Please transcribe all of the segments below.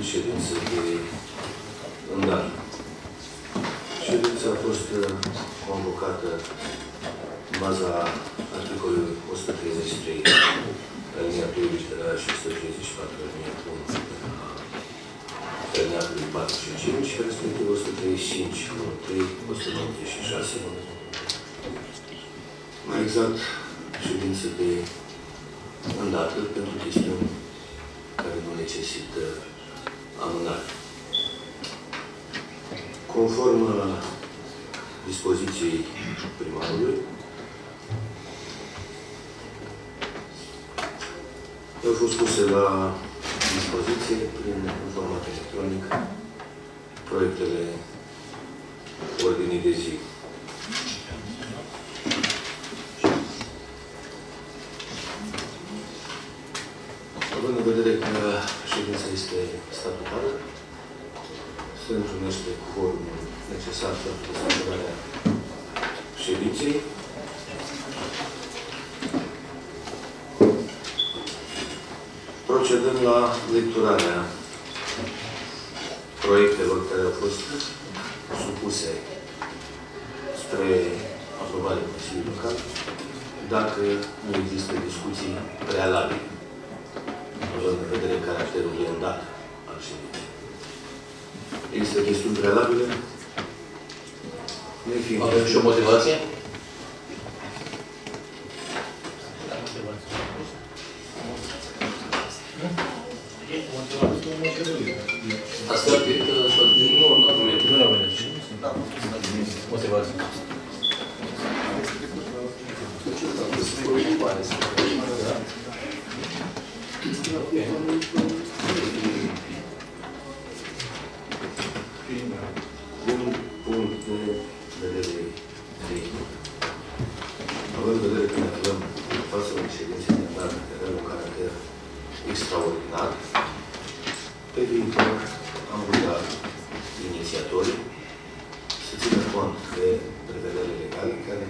în ședință de îndar. Ședința a fost uh, convocată în baza articolului 133 alineatul literar și 134 alineatul 1 alineatul 4 și 5, respectiv 135, 3, 196, mai exact ședință de îndată pentru chestiuni care nu necesită amânare. Conform dispoziției primarului, au fost puse la dispoziție prin format electronic proiectele ordinii de zi. Având în vedere că ședința este statutară, se întrunește formul necesar pentru desfășurarea ședinței. Procedăm la lecturarea proiectelor care au fost supuse spre aprobare Consiliului Local, dacă nu există discuții prealabile, având în vedere caracterul de îndat al ședinței. Există chestiuni prealabile? Nu fi Avem și o motivație? Asta cred că nu, nu avem nu ne avem motivație. din punct de vedere tehnic. Având în vedere că ne aflăm în fața unei ședințe de dată care are un caracter extraordinar, pe viitor am rugat inițiatorii să țină cont de prevederile legale care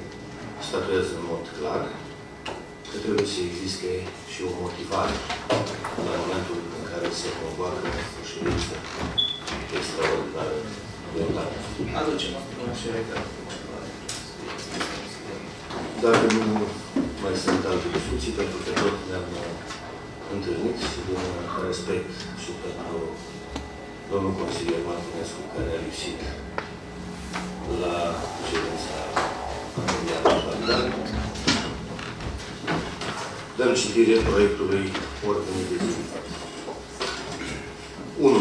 statuează în mod clar că trebuie să existe și o motivare la momentul în care se convoacă o ședință extraordinară de dată. Aducem și Dacă nu mai sunt alte discuții, pentru că tot ne-am întâlnit și din respect și pentru domnul consilier Martinescu, care a lipsit la ședința anunțiată. Dăm citire proiectului ordinii de zi. 1.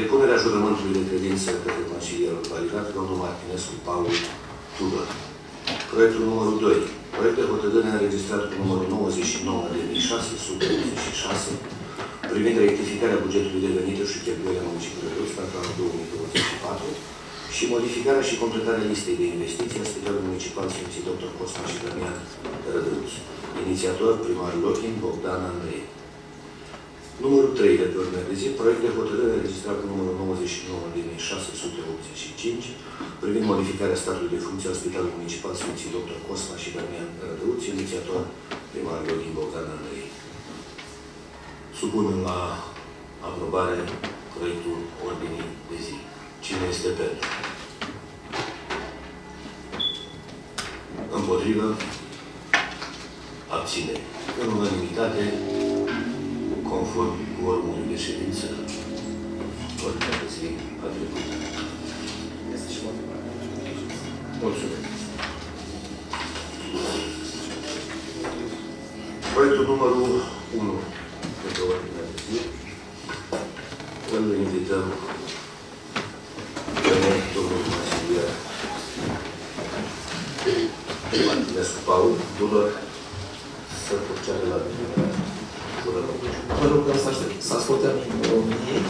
Depunerea jurământului de credință către consilierul validat, domnul Martinescu Paul Tudor. Proiectul numărul 2. Proiect de hotărâre înregistrat cu numărul 99 de 1686 privind rectificarea bugetului de venituri și cheltuieli a municipiului Rus pentru anul 2024 și modificarea și completarea listei de investiții a Spitalului Municipal Sfinții Dr. Cosma și Damian Rădăuț. Inițiator primarul Lochin Bogdan Andrei. Numărul 3 de pe urmă de zi, proiect de hotărâre înregistrat cu numărul 99 din 685 privind modificarea statului de funcție al Spitalului Municipal Sfinții Dr. Cosma și Damian Rădăuț, inițiator primarul Lochin Bogdan Andrei. Supunem la aprobare proiectul ordinii de zi. Cine este pentru? Împotrivă? Abține. În unanimitate, conform formului de ședință, ordinea de zi a trecut. Este și motivarea. Mulțumesc. Proiectul numărul 1 pentru ordinea de zi. Îl invităm pe domnul consilier Martinescu Paul, Dulor, să proceadă la jurământ. Vă rugăm să, aștept, să ascultăm României.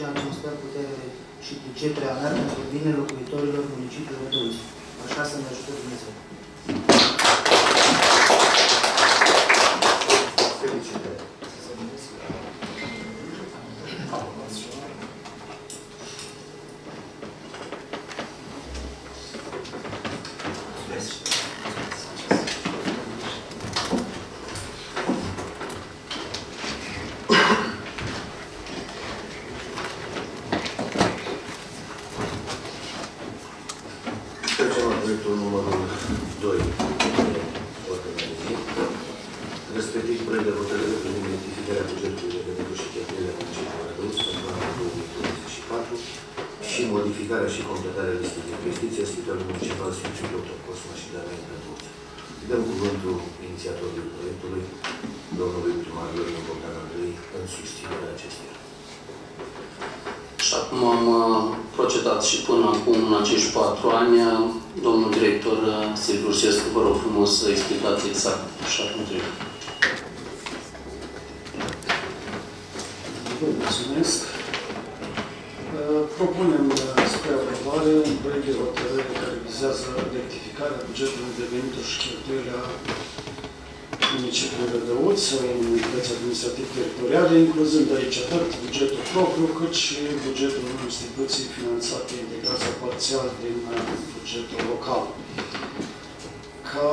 Ce îmi stă în putere și priceperea mea pentru bine locuitorilor municipiului Rădăuți. Așa să ne ajute Dumnezeu. Felicitări. Trecem la proiectul numărul 2 de ordine de zi, respectiv proiect de hotărâre privind identificarea bugetului de venituri și cheltuielile municipiului Rădăuți pentru anul 2024 și modificarea și completarea listei de investiții a Spitalului Municipal Sfinții Dr. Cosma și Damian Rădăuți. Dăm cuvântul inițiatorului proiectului, domnului primar Dorin Bogdan Andrei, în susținerea acesteia. Și acum am uh, procedat și până acum, în acești patru ani, uh, domnul director uh, Silviu Urșescu, vă rog frumos să explicați exact așa cum trebuie. Vă mulțumesc. Uh, Propunem uh, spre aprobare un proiect de hotărâre care vizează rectificarea bugetului de venituri și cheltuieli a municipiului Rădăuți sau în unități administrativ-teritoriale, incluzând aici atât bugetul propriu, cât și bugetul unor instituții finanțate integral sau parțial din uh, bugetul local. Ca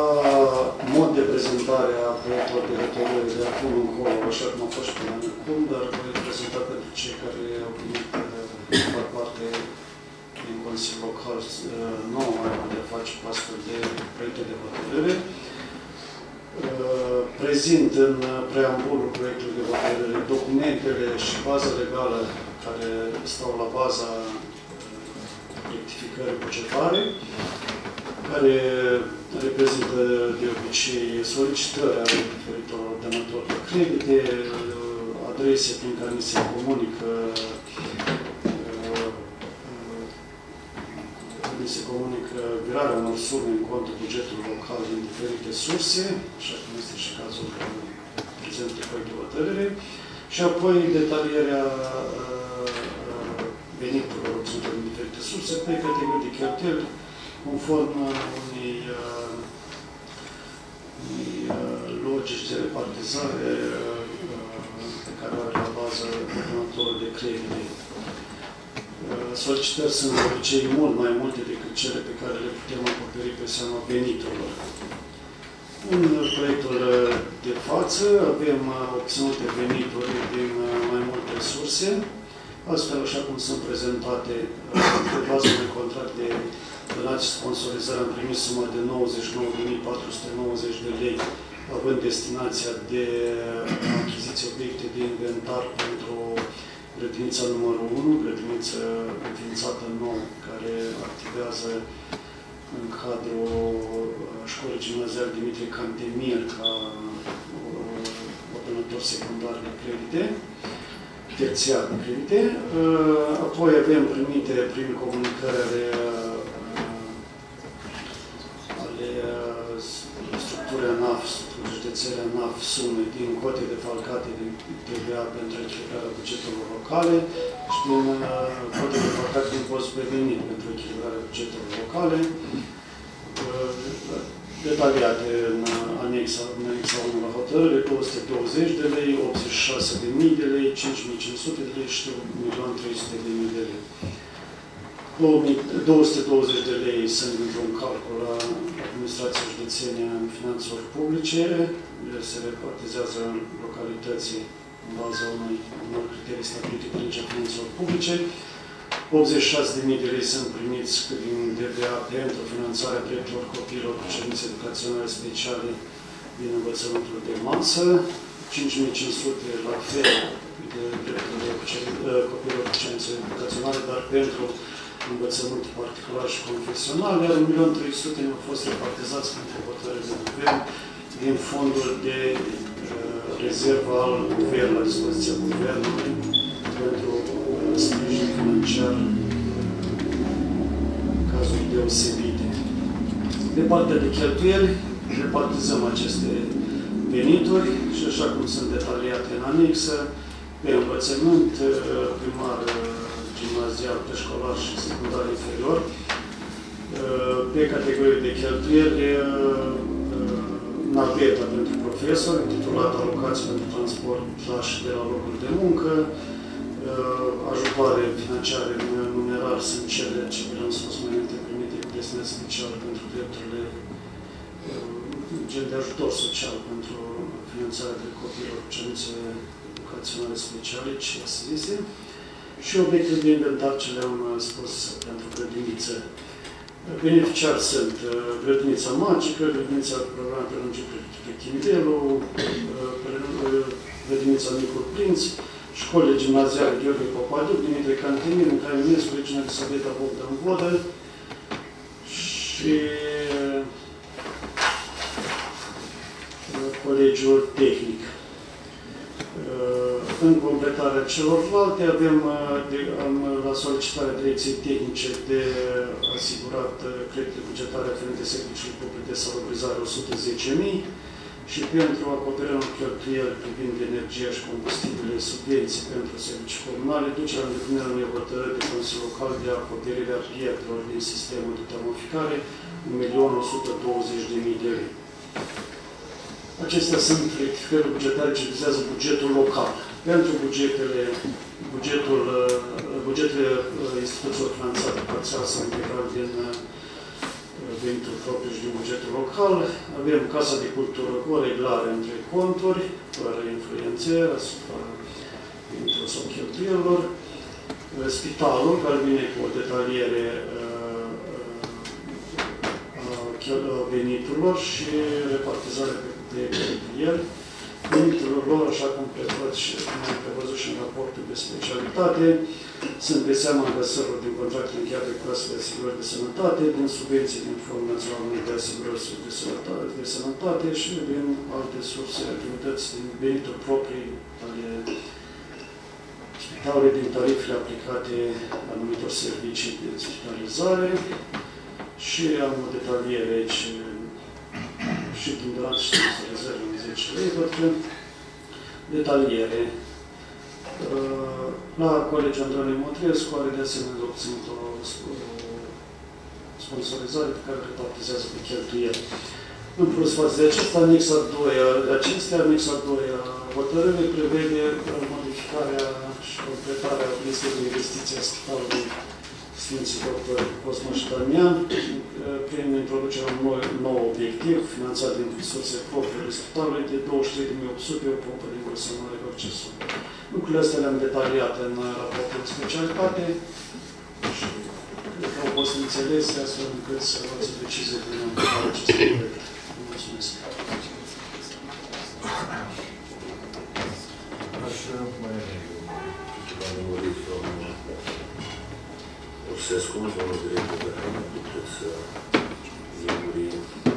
mod de prezentare a proiectelor de hotărâre de acum încolo, așa cum a fost și până acum, dar voi prezenta pentru cei care au primit uh, fac parte din Consiliul Local uh, nou are de a face cu astfel de proiecte de hotărâre. Uh, Prezint în preambulul proiectului de hotărâre documentele și baza legală care stau la baza uh, rectificării bugetare care reprezintă de obicei solicitări ale diferitor ordonatori de credite, adrese prin care ni se comunică uh, uh, ni se comunică virarea unor sume în contul bugetului local din diferite surse, așa cum este și cazul prezentului proiect de hotărâre, și apoi detalierea uh, uh, veniturilor obținute din diferite surse pe categorii de cheltuieli, conform uh, unei, uh, unei uh, logici de repartizare uh, uh, pe care o are la bază ordonatorul de credite. Uh, Solicitări sunt de obicei mult mai multe decât cele pe care le putem acoperi pe seama veniturilor. În proiectul uh, de față avem uh, obținute venituri din uh, mai multe surse, astfel așa cum sunt prezentate uh, pe bază de contract de donații sponsorizare am primit suma de 99.490 de lei, având destinația de achiziție obiecte de inventar pentru grădinița numărul 1, grădiniță înființată nou, care activează în cadrul școlii gimnaziale Dimitrie Cantemir ca uh, ordonator secundar de credite terțiar de credite. Uh, Apoi avem primite prin comunicări ale, uh, ale uh, structurii ANAF, structurii județele ANAF, sume din cote defalcate din TVA pentru echilibrarea bugetelor locale și din uh, cote defalcate din post pe venit pentru echilibrarea bugetelor locale uh, detaliate în anexa, în anexa 1 la hotărâre, 220 de lei, 86 de mii de lei, 5500 de lei și 1.300 de mii de lei. 220 de lei sunt într-un calcul la Administrația Județenia în Finanțelor Publice, ele se repartizează în localității în baza unui, unor criterii stabilite prin legea finanțelor publice. 86.000 de lei sunt primiți din DDA pentru finanțarea drepturilor copiilor cu cerințe educaționale speciale din învățământul de masă, 5.500 la fel de drepturile copiilor cu cerințe educaționale, dar pentru învățământ particular și confesional, iar 1.300.000 au fost repartizați pentru hotărâre de guvern din fondul de uh, rezervă al guvernului, la dispoziția guvernului pentru uh, sprijin financiar în cazuri deosebite. De partea de cheltuieli, repartizăm aceste venituri și așa cum sunt detaliate în anexă, pe învățământ, uh, primar, uh, gimnazial, preșcolar și secundar inferior, uh, pe categorii de cheltuieli, uh, uh, naveta pentru profesori, intitulată alocații pentru transport la și de la locul de muncă, uh, ajutoare financiare numerar sunt cele ce vreau să spus mai multe primite cu destinat special pentru drepturile uh, gen de ajutor social pentru finanțarea de copiilor cu cerințe educaționale speciale, ce se zise, și obiectele de inventar ce le-am uh, spus pentru grădiniță. Beneficiari sunt uh, grădinița magică, grădinița program prelungit pe Chimidelu, grădinița Micul Prinț, școlile gimnaziale Gheorghe Popadiu, Dimitrie Cantemir, Mihai Ionescu, Regina Elisabeta Bogdan Vodă și uh, Colegiul Tehnic. Uh, În completarea celorlalte avem uh, de, am, la solicitarea Direcției Tehnice de asigurat uh, credite bugetare aferente serviciului public de salubrizare 110.000 și pentru acoperirea unor cheltuieli privind energia și combustibile, subvenții pentru servicii comunale, ducerea în îndeplinirea unei hotărâri de Consiliul Local de acoperire a pierderilor din sistemul de termoficare, 1.120.000 de lei. Acestea sunt rectificări bugetare ce vizează bugetul local. Pentru bugetele, bugetul, uh, bugetele uh, instituțiilor finanțate parțial sau integral din uh, venituri proprii și din bugetul local, avem Casa de Cultură cu o reglare între conturi, fără influențe asupra veniturilor sau cheltuielor, Spitalul, care vine cu o detaliere uh, uh, a veniturilor și repartizarea pe de cheltuieli, veniturilor lor, așa cum prevăd și am prevăzut și în raportul de specialitate, sunt pe seama încasărilor din contracte încheiate cu casele de asigurări de sănătate, din subvenții din Fondul Național Unit de Asigurări de Sănătate, de sănătate și din alte surse, activități din venituri proprii ale spitalului din tarifele aplicate anumitor servicii de spitalizare. Și am o detaliere aici și din durat și de rezervă în 10 lei, văd că detaliere. Uh, La Colegiul Andrei Motrescu are de asemenea obținut o sponsorizare pe care repartizează pe cheltuieli. În plus față de acesta, anexa 2, acestea, anexa 2 a hotărârii prevede modificarea și completarea listei de investiții a Spitalului Sfinții Doctori Cosmo și Damian, prin introducerea unui nou, nou obiectiv, finanțat din surse proprii ale spitalului, de 23.800 o pompă din vărsămare de accesul. Lucrurile astea le-am detaliat în raportul de specialitate și cred că au fost înțelese astfel încât să luați o decizie prin aplicarea acestui proiect. Mulțumesc. Aș mai câteva lămuriri, domnul Orsescu, domnul director, dacă mai puteți să lămurim. La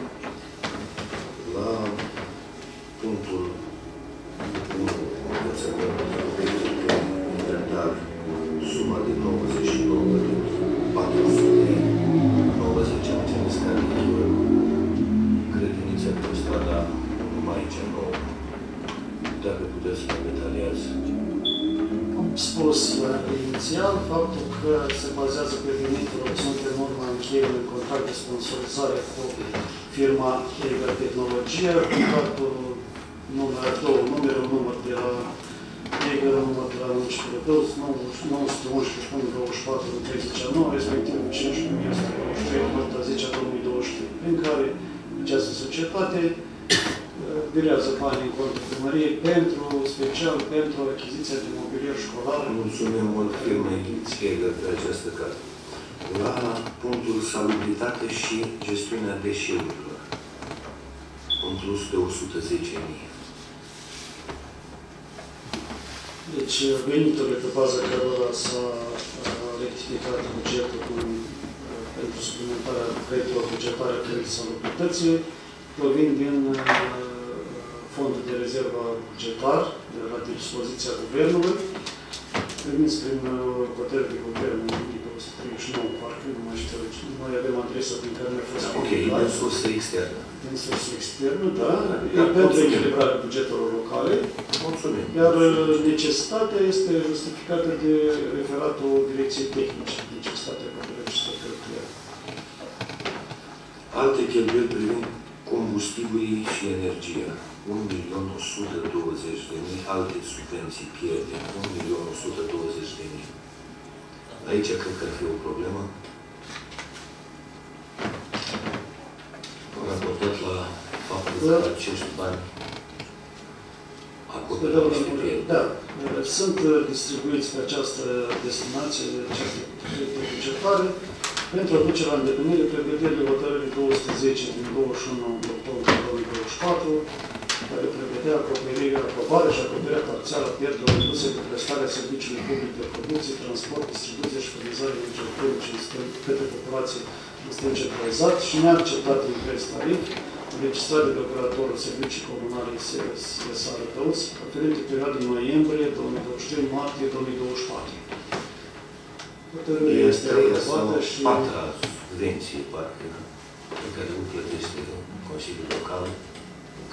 faptul că se bazează pe venituri obținute în urma încheierii unui contract de sponsorizare cu firma Eger Tehnologie, contractul numărul 2, numerul număr de la Eger, număr de la 11 Rădăuț, 911 până 24 în 30 a 9, respectiv 15.123 în 10 a 2023, prin care această societate virează bani în contul primăriei pentru, special pentru achiziția de mobilier școlar. Mulțumim mult firmei Schegel pe această carte. La punctul salubritate și gestiunea deșeurilor, un plus de 110.000. Deci veniturile pe baza cărora s-a uh, rectificat bugetul cu, uh, pentru suplimentarea creditelor bugetare a credit salubrității provin din uh, fondul de rezervă bugetar de la dispoziția Guvernului, trimis prin uh, hotărâri de Guvern în 239, parcă, nu mai știu, noi avem adresa din care ne-a fost Ok, publicat. din sursă externă. din sursă externă, da, Da, e pentru mulțumim. echilibrarea bugetelor locale, Mulțumim. iar uh, necesitatea este justificată de referatul Direcției Tehnice, necesitatea pentru acestor cheltuieli. Alte cheltuieli privind combustibilii și energia. 1.120.000, alte subvenții pierde. 1.120.000. Aici cred că ar fi o problemă. Raportat la faptul că Da. acești bani acoperă Da, niște pierderi. da, sunt uh, distribuiți pe această destinație, această proiecte bugetare, pentru aducerea în îndeplinire prevederile hotărârii 210 din 21 octombrie 2024, care prevedea acoperirea, aprobarea și acoperirea parțială a pierderilor induse de prestarea serviciului public de producție, transport, distribuție și furnizare de energie în sistem către populație în sistem centralizat și neacceptat în preț tarif, înregistrat de operatorul servicii comunale SSR Rătăuți, aferente perioadei noiembrie 2023-martie 2024. Hotărârea E este treia sau aprobată și... patra subvenție, parcă, pe care o plătește Consiliul Local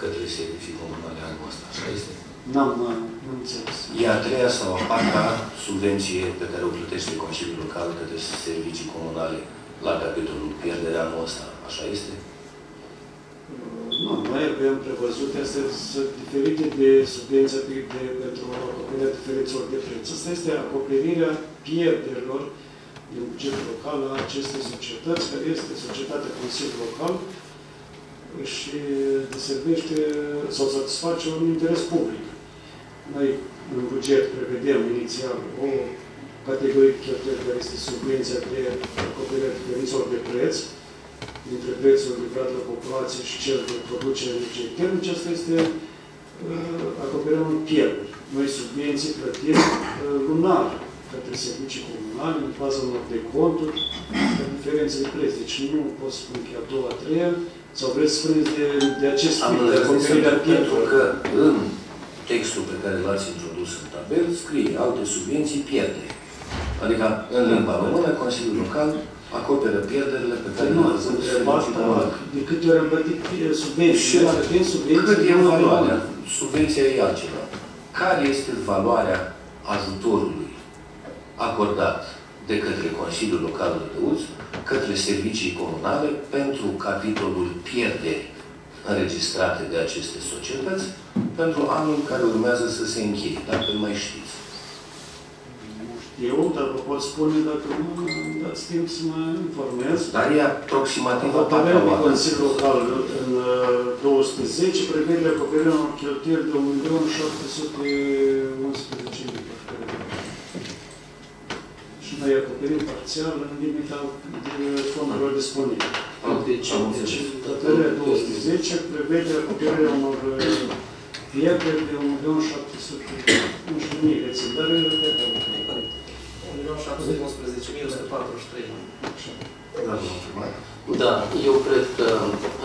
către servicii comunale anul ăsta. Așa este? N-am, n-am înțeles. E a treia sau a patra subvenție pe care o plătește Consiliul Local către servicii comunale la capitolul pierdere anul ăsta. Așa este? Nu, noi avem prevăzut, este sunt diferite de subvenția de, de, pentru acoperirea diferențelor de preț. Asta este acoperirea pierderilor din bugetul local la aceste societăți, care este societatea Consiliul Local și deservește sau satisface un interes public. Noi în buget prevedem inițial o categorie de cheltuieli care este subvenția de acoperirea diferențelor de preț, dintre prețul livrat la populație și cel de producere energie termice, asta este uh, acoperirea unui pierderi. Noi subvenții plătim uh, lunar către servicii comunale, în baza unor de conturi, de diferențe de preț. Deci nu pot spune că e a doua, a treia, sau vreți să spuneți de, de acest Am tip de îndrăznit acoperire a pentru pierderilor. că în textul pe care l-ați introdus în tabel scrie alte subvenții pierderi. Adică în limba română, Consiliul Local acoperă pierderile pe care Nu, le-a ați făcut întrebat servicii comunale. de câte ori am plătit uh, subvenții. Și Nu plătim subvenții. cât e nu valoarea? avem. Subvenția e altceva. Care este valoarea ajutorului acordat de către Consiliul Local de Răuți către servicii comunale pentru capitolul pierderi înregistrate de aceste societăți pentru anul care urmează să se încheie, dacă îl mai știți. Eu, dar vă pot spune dacă nu îmi dați timp să mă informez. Dar e aproximativ a patra Hotărârea de oară. Consiliul Local în uh, 210 prevede acoperirea unor cheltuieli de 1.711.000 și noi acoperim parțial în limita de fondurilor disponibile. Deci, Am Deci, înțeles. hotărârea 210 prevede acoperirea unor uh, pierderi de 1.711.000 rețin, dar eu repet, 1.711.143. Da, domnul primar. Da, eu cred că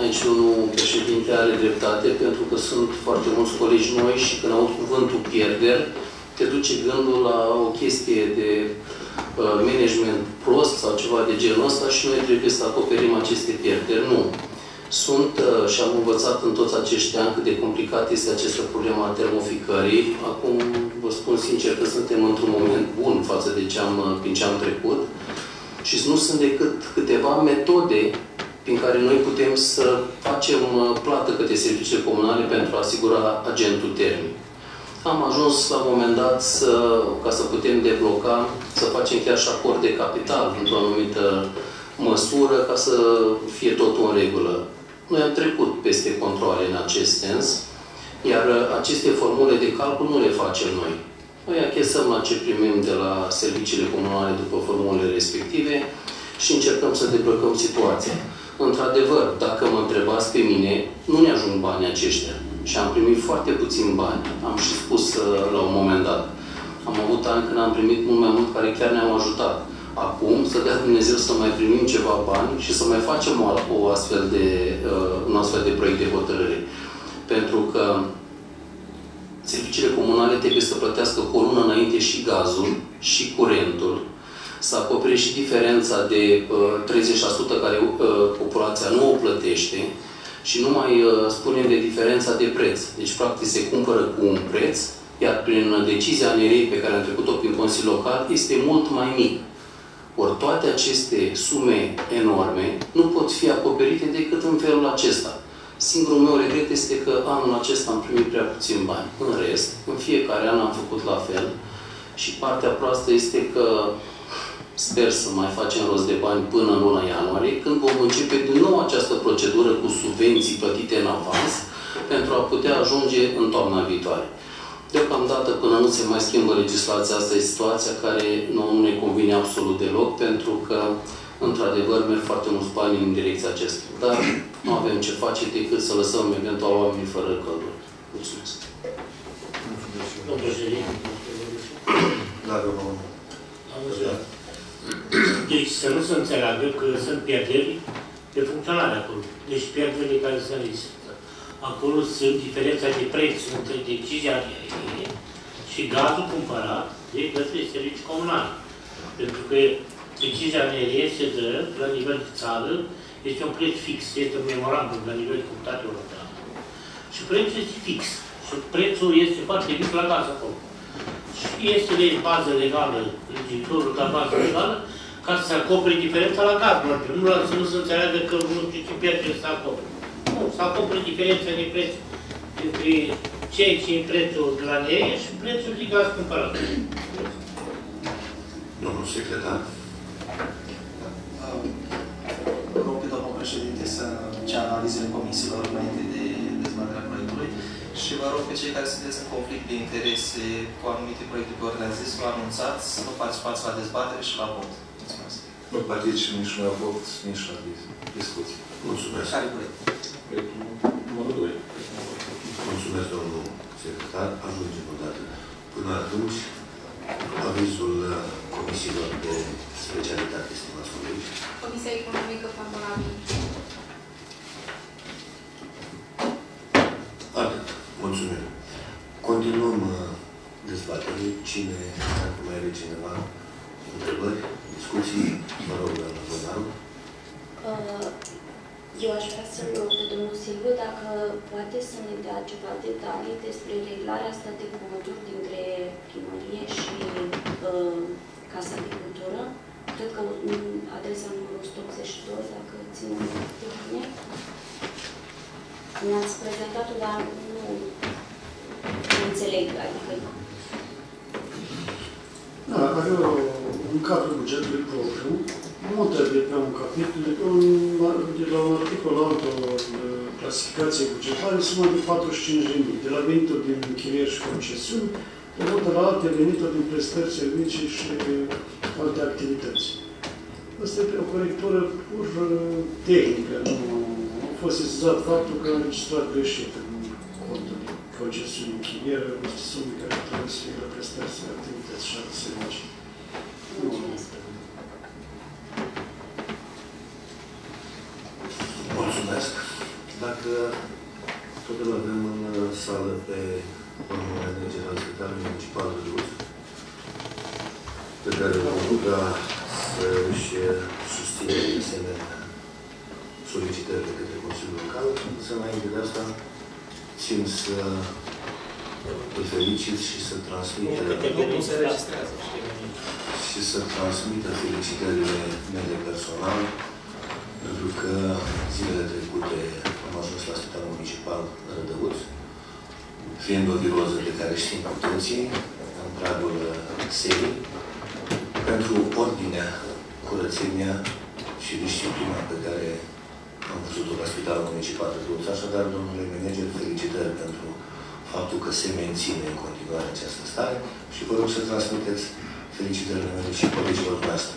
aici domnul președinte are dreptate, pentru că sunt foarte mulți colegi noi și când aud cuvântul pierderi, te duce gândul la o chestie de uh, management prost sau ceva de genul ăsta și noi trebuie să acoperim aceste pierderi. Nu. Sunt uh, și am învățat în toți acești ani cât de complicat este această problemă a termoficării. Acum vă spun sincer că suntem într-un moment bun față de ce am, uh, prin ce am trecut și nu sunt decât câteva metode prin care noi putem să facem uh, plată către serviciile comunale pentru a asigura agentul termic. Am ajuns la un moment dat să, ca să putem debloca, să facem chiar și acord de capital într-o anumită măsură ca să fie totul în regulă. Noi am trecut peste controle în acest sens, iar uh, aceste formule de calcul nu le facem noi. Noi achesăm la ce primim de la serviciile comunale după formulele respective și încercăm să deblocăm situația. Într-adevăr, dacă mă întrebați pe mine, nu ne ajung banii aceștia. Și am primit foarte puțin bani. Am și spus uh, la un moment dat. Am avut ani când am primit mult mai mult care chiar ne-au ajutat. Acum, să dea Dumnezeu să mai primim ceva bani și să mai facem o, o astfel de, uh, un astfel de proiect de hotărâre. Pentru că serviciile comunale trebuie să plătească cu o lună înainte și gazul, și curentul, să acopere și diferența de uh, 30% care uh, populația nu o plătește și nu mai uh, spunem de diferența de preț. Deci, practic, se cumpără cu un preț, iar prin decizia ANRI pe care am trecut-o prin Consiliul Local, este mult mai mic. Ori toate aceste sume enorme nu pot fi acoperite decât în felul acesta. Singurul meu regret este că anul acesta am primit prea puțin bani. În rest, în fiecare an am făcut la fel. Și partea proastă este că sper să mai facem rost de bani până în luna ianuarie, când vom începe din nou această procedură cu subvenții plătite în avans, pentru a putea ajunge în toamna viitoare. Deocamdată, până nu se mai schimbă legislația, asta e situația care nu, nu ne convine absolut deloc, pentru că, într-adevăr, merg foarte mulți bani în direcția aceasta. Dar nu avem ce face decât să lăsăm eventual oamenii fără căldură. Mulțumesc. Domnul președinte, Da, domnul. Deci să nu se înțeleagă că sunt pierderi de funcționare acolo. Deci pierderile care se înregistră. Acolo sunt diferența de preț între decizia ANRE și gazul cumpărat de către servicii comunale. Pentru că decizia ANRE se dă la nivel de țară, este un preț fix, este un memorandum la nivel de comunitate europeană. Și prețul este fix. Și prețul este foarte mic la gaz acolo. Și este de bază legală, legiuitorul ca bază legală, ca să se acopere diferența la gaz. Nu, la, să nu se înțeleagă că nu știu ce pierdere să acopere. Nu, să acopere diferența de preț între ceea ce e prețul de la NEE și prețul de gaz cumpărat. Domnul secretar. rog pe domnul președinte să ce analizele comisiilor înainte de dezbaterea proiectului și vă rog pe cei care sunteți în conflict de interese cu anumite proiecte pe ordinea zi să vă anunțați, să nu participați la dezbatere și la vot. Mulțumesc. Nu particip nici la vot, nici la discuții. Mulțumesc. Care proiect? Proiectul numărul 2. Mulțumesc, domnul secretar. Ajungem odată. Până atunci, avizul uh, comisiilor de specialitate, stimați colegi. Comisia Economică favorabil. Atât. Mulțumim. Continuăm uh, dezbaterea. Cine, dacă mai are cineva întrebări, discuții, vă rog, doamna Bonaru. Uh, Eu aș vrea să-l rog pe domnul Silviu dacă poate să ne dea ceva detalii despre reglarea asta de conturi dintre primărie și uh, Casa de Cultură. Cred că în adresa numărul 182, dacă țin de bine. Ne-ați prezentat-o, dar nu, nu înțeleg, adică Da, are o, un cadru bugetului propriu, nu trebuie pe un capitol, de, pe un, de la un articol la altul de clasificație bugetară, suma de 45.000, de la venituri din închirieri și concesiuni, de mută la alte venituri din prestări, servicii și alte activități. Asta e o corectură pur uh, tehnică, nu a fost sesizat faptul că a înregistrat greșit în contul de concesiuni închiriere, niște sume care trebuie să fie la prestări, activități și alte servicii. mulțumesc. Mulțumesc. Dacă tot îl avem în uh, sală pe domnul manager al Spitalului Municipal de Luz, pe care vom ruga să își susține de asemenea solicitările către Consiliul Local, însă înainte de asta țin să îl felicit și să transmit Nu se registrează. și să transmită felicitările mele personal, pentru că zilele trecute am ajuns la Spitalul Municipal Rădăuț, fiind o viroză de care știm cu toții, în pragul serii, pentru ordinea, curățenia și disciplina pe care am văzut-o la Spitalul Municipal Rădăuț. Așadar, domnule manager, felicitări pentru faptul că se menține în continuare această stare și vă rog să transmiteți felicitările mele și colegilor noastre.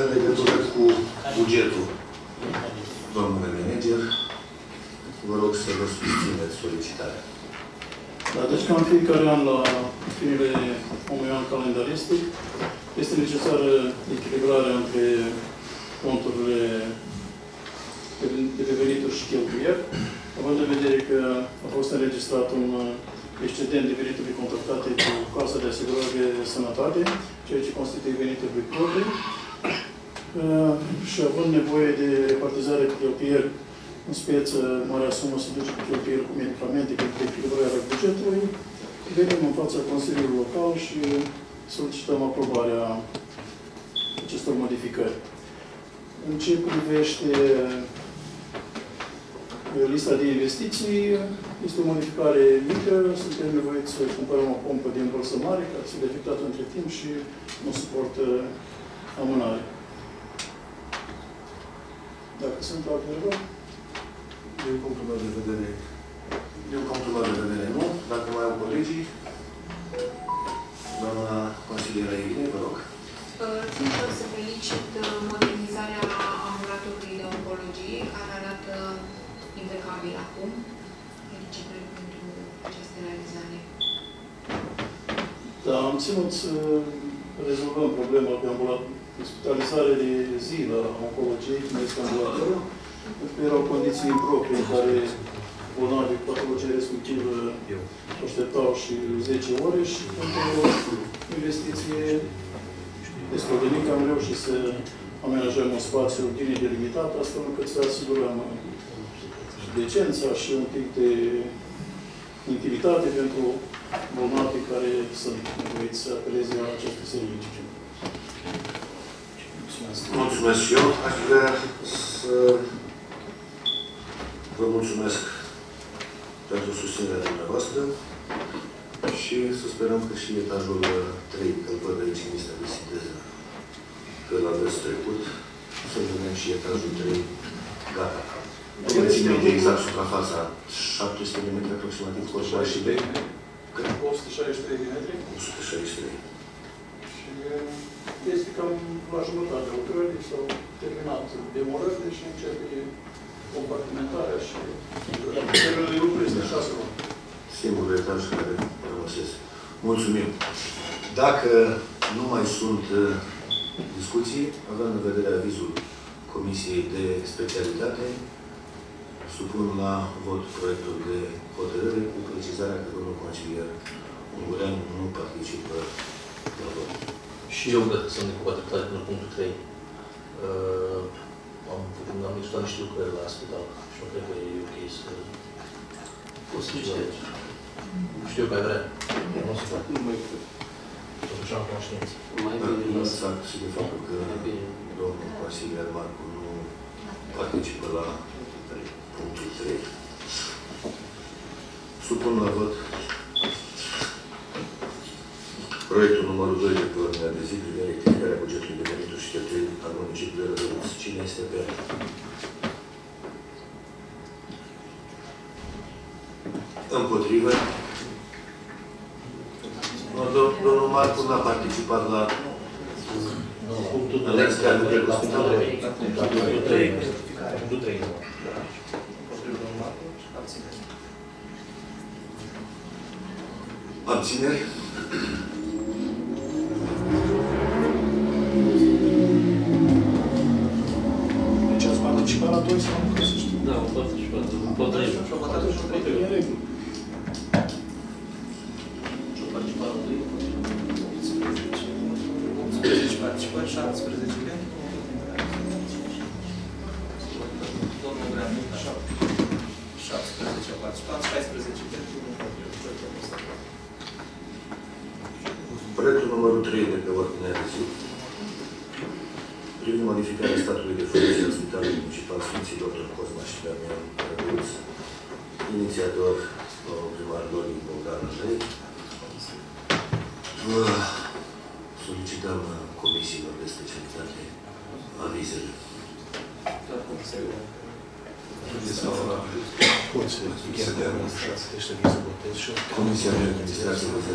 În legătură cu bugetul, domnule manager, vă rog să vă susțineți solicitarea. Da, deci ca în fiecare an la finele unui an calendaristic, este necesară echilibrarea între conturile de pe venituri și cheltuieli, având în vedere că a fost înregistrat un uh, excedent de venituri contactate cu Casa de Asigurare de Sănătate, ceea ce constituie venituri proprii. Uh, și având nevoie de repartizare de cheltuieli, în speță, marea sumă se duce cu cheltuieli cu medicamente pentru echilibrarea bugetului, venim în fața Consiliului Local și solicităm aprobarea acestor modificări. În ce privește lista de investiții, este o modificare mică, suntem nevoiți să cumpărăm o pompă de îmbălsămare, care s-a defectat între timp și nu suportă amânare. Dacă sunt alte întrebări? Din punctul meu de vedere, din punctul meu de vedere, nu. Dacă mai au colegii, doamna consilieră Irine, vă rog. Țin vreau să felicit uh, modernizarea ambulatorului de oncologie, care arată impecabil acum. Felicitări pentru această realizare. Da, am ținut să rezolvăm problema pe ambulator, spitalizare de zi la oncologie, cum este ambulatorul, pentru că erau condiții improprii în care bolnavi cu patologie respectivă așteptau și 10 ore și pentru o investiție destul de mică am reușit să amenajăm un spațiu bine delimitat, astfel încât să asigurăm decența și un pic de intimitate pentru bolnavi care sunt nevoiți să apeleze la aceste servicii. Mulțumesc. Mulțumesc și eu. Aș vrea să vă mulțumesc pentru susținerea dumneavoastră și să sperăm că și etajul 3, că îl văd aici în lista de sinteză, că l-aveți trecut, să vedem și etajul 3 gata. Nu țin minte exact suprafața, 700 de metri aproximativ, corpul și de 163 de metri 163. și este cam la jumătate lucrării s-au terminat demolările și începe compartimentarea și termenul de lucru este 6 luni. Singurul etaj care rămăsesc. Mulțumim. Dacă nu mai sunt uh, discuții, avem în vedere avizul Comisiei de Specialitate, supun la vot proiectul de hotărâre cu precizarea că domnul consilier Ungurean nu participă la vot. Și eu cred că sunt cu dreptate până punctul 3. Uh, am, făcut, am discutat niște lucrări la spital și nu cred că e ok să... O să citești. Știu că ai vrea. Nu o să fac. Nu mai cred. Totuși am conștiință. Mai bine las. Lăsat și de faptul că Mai bine. domnul consilier Marcu nu participă la punctul 3. Supun la vot proiectul numărul 2 de pe ordinea de zi privind rectificarea bugetului de venituri și cheltuieli al municipiului Rădăuț. Cine este pe el? Împotrivă? Nu, dom- Domnul Marcu n-a participat la Punctul în extra de la spital. punctul 3. Punctul 3. Abțineri? Deci 2 sau nu, să știu. Da, 44. Împotriva.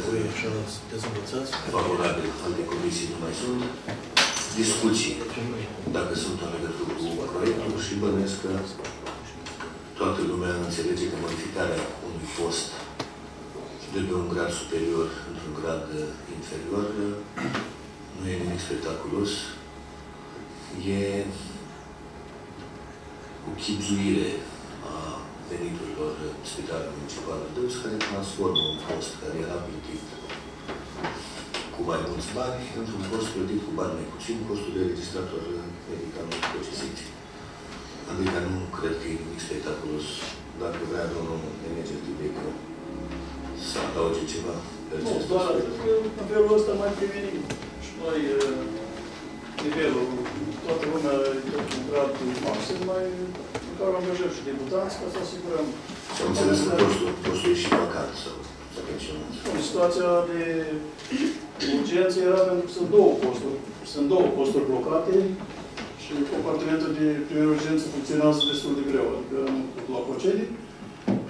Administrație votează favorabil, alte comisii nu mai sunt. Discuții, dacă sunt în legătură cu proiectul și bănesc că toată lumea înțelege că modificarea unui post de pe un grad superior într-un grad uh, inferior uh, nu e nimic spectaculos. E o chipzuire a veniturilor Spitalul Municipal Dâns, care transformă un post care era plătit cu mai mulți bani într-un post plătit cu bani mai puțin, postul de registrator medical procesiți. Adică nu cred că e nimic spectaculos. Dacă vrea domnul manager Tibecă să adauge ceva pe Nu, acest doar aspect. în felul ăsta mai prevenim. Și noi, eh, nivelul, toată lumea e tot un grad maxim, mai măcar angajăm și debutanți ca să asigurăm. Și am înțeles că postul, postul e și vacant sau s-a pensionat. În situația de urgență era pentru că sunt două posturi. Sunt două posturi blocate și compartimentul de primă urgență funcționează destul de greu, adică la procedii.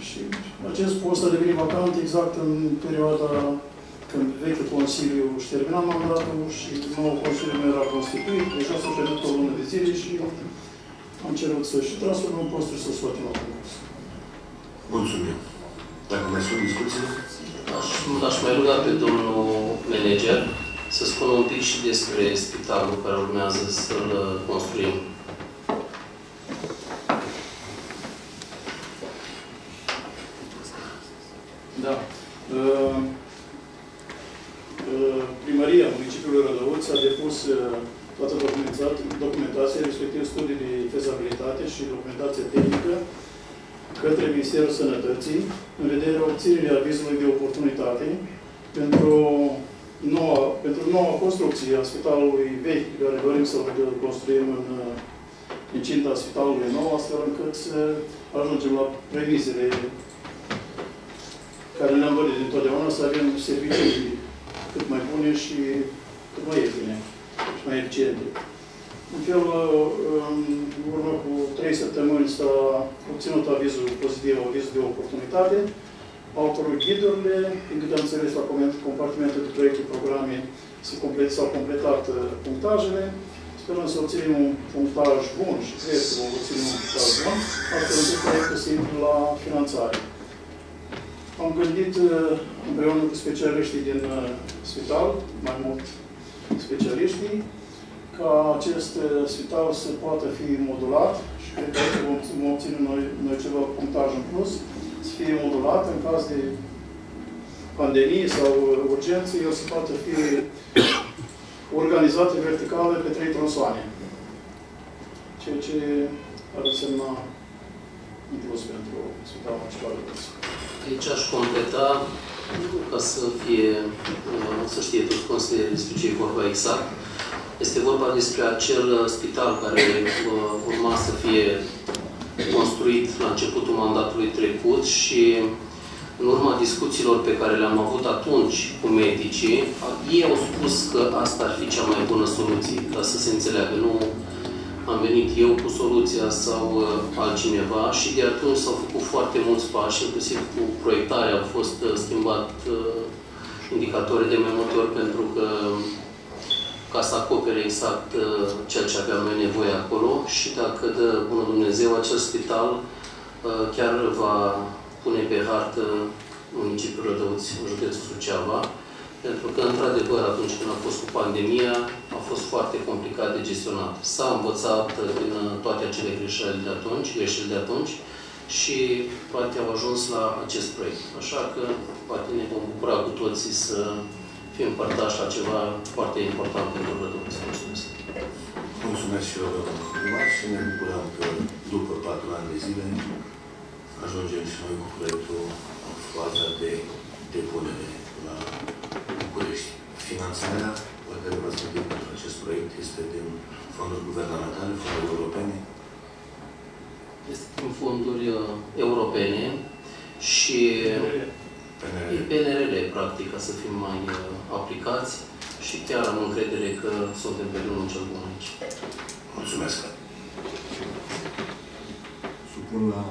Și acest post a devenit vacant exact în perioada când vechiul Consiliu își termina mandatul și noul Consiliu nu era constituit, deja s-a pierdut o lună de zile și am cerut să-și transformăm postul și să scoatem la concurs. Mulțumim. Dacă mai sunt discuții, Aș, aș mai ruga pe domnul manager să spună un pic și despre spitalul care urmează să-l construim. Da. Uh, uh, Primăria municipiului Rădăuț a depus uh, toată documentația, documentația, respectiv studii de fezabilitate și documentație tehnică către Ministerul Sănătății în vederea obținerii avizului de oportunitate pentru noua, pentru noua construcție a spitalului vechi pe care dorim să-l construim în uh, incinta spitalului nou, astfel încât să ajungem la premizele care ne-am dorit dintotdeauna să avem servicii cât mai bune și cât mai ieftine și mai eficiente. În felul, în urmă cu trei săptămâni s-a obținut avizul pozitiv, avizul de oportunitate, au apărut ghidurile, din câte am înțeles la compartimentul de proiecte programe s-au complet, completat uh, punctajele, sperăm să obținem un punctaj bun și cred că vom obține un punctaj bun, astfel încât proiectul să intre la finanțare. Am gândit uh, împreună cu specialiștii din uh, spital, mai mult specialiștii, ca acest uh, spital să poată fi modulat și cred că aici vom, vom obține noi, noi ceva punctaj în plus, să fie modulat în caz de pandemie sau urgență, el să poată fi organizat verticale pe trei tronsoane. Ceea ce ar însemna un plus pentru Spitalul Municipal de Băsă. Aici aș completa, ca să fie, să știe toți consilierii despre ce e vorba exact. Este vorba despre acel spital care uh, urma să fie construit la începutul mandatului trecut și în urma discuțiilor pe care le-am avut atunci cu medicii, ei au spus că asta ar fi cea mai bună soluție, ca să se înțeleagă. Nu am venit eu cu soluția sau uh, altcineva și de atunci s-au făcut foarte mulți pași, inclusiv cu proiectarea au fost uh, schimbat uh, indicatorii de mai multe ori pentru că ca să acopere exact uh, ceea ce aveam noi nevoie acolo și dacă dă Bunul Dumnezeu, acel spital uh, chiar va pune pe hartă municipiul Rădăuți, în județul Suceava, pentru că, într-adevăr, atunci când a fost cu pandemia, a fost foarte complicat de gestionat. S-a învățat din uh, toate acele greșeli de atunci, greșeli de atunci, și poate au ajuns la acest proiect. Așa că poate ne vom bucura cu toții să fim părtași la ceva foarte important pentru Rădăuți. Mulțumesc! mulțumesc și eu, domnul primar, și ne bucurăm că după patru ani de zile ajungem și noi cu proiectul în faza de depunere la București. Finanțarea la care v-ați gândit pentru acest proiect este din fonduri guvernamentale, fonduri europene. Este din fonduri uh, europene și PNRL. e PNRL, practic, ca să fim mai uh, aplicați și chiar am încredere că suntem pe drumul cel bun aici. Mulțumesc. Supun la